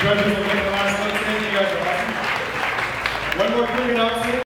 The last. Thank you guys for watching. One more quick announcement.